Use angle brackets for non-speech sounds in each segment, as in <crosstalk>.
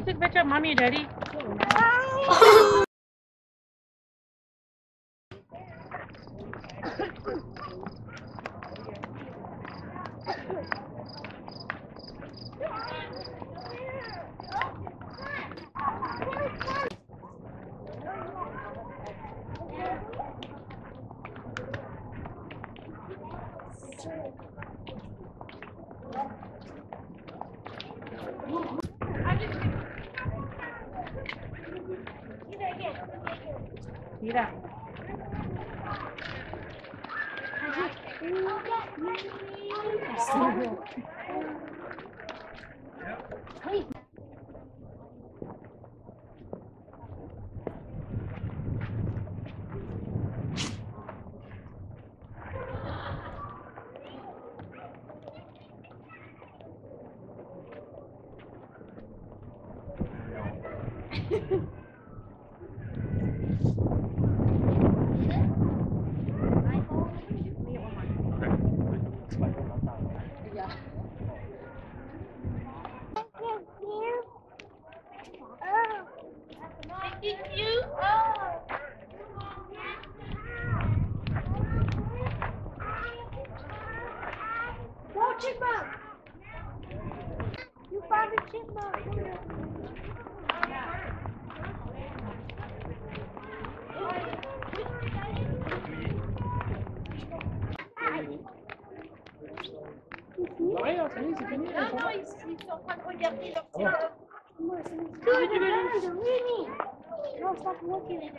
you took a picture of mommy and daddy? <laughs> Mira. Whoa, chipmunk! You found a chipmunk. Good, really. No, stop looking at it.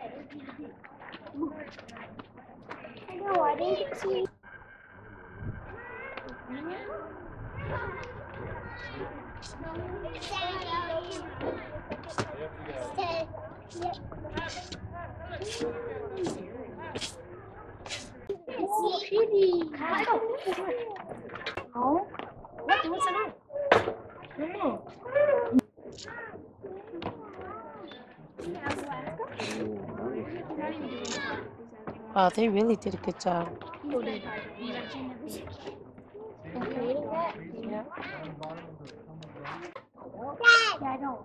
I know, I didn't see. Wow, they really did a good job. And creating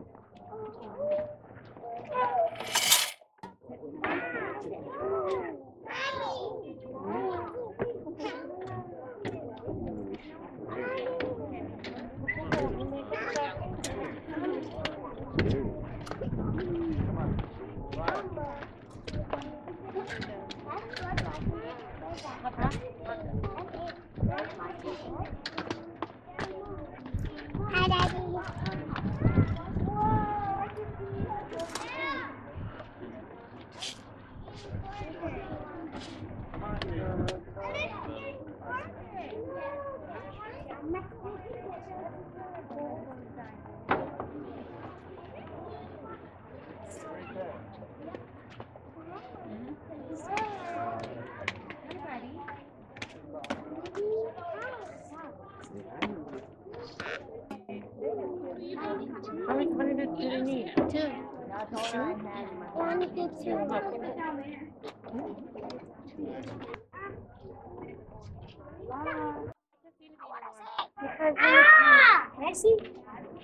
I only did two. Ah! I see.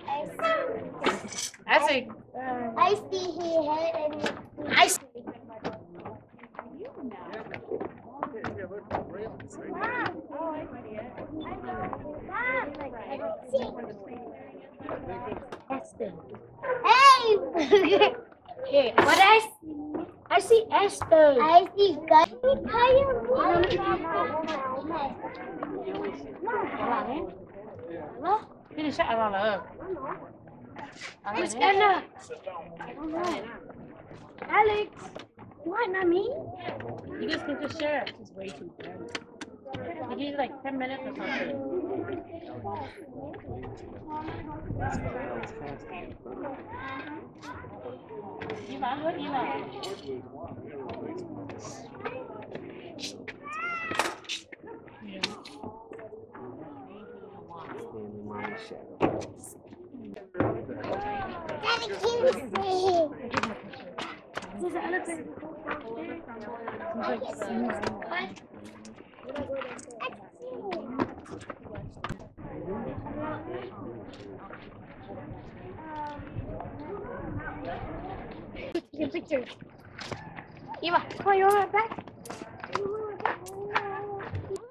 I see. I say, I see his head and I see. Aspen. Hey! <laughs> Hey, what I see? I see Aspen. I see Tire. Nó, cái này sao là lờ? It's gonna. Alex. What, not me? You guys can just share it. It's way too bad. You need like 10 minutes or something. Eva, what Eva? Daddy, can you see? There's an elevator. I can see. Taking pictures. Eva, come on, you want it back?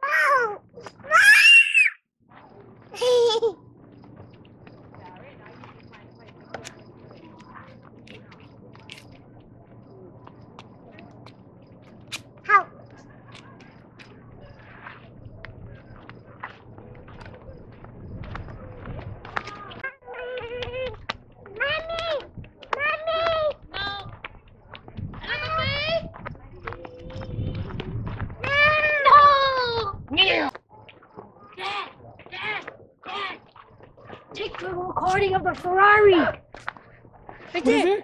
Wow! How? Mommy! Mommy! No. Yeah. Dad, Dad, Dad. Take the recording of the Ferrari. Right mm-hmm. there.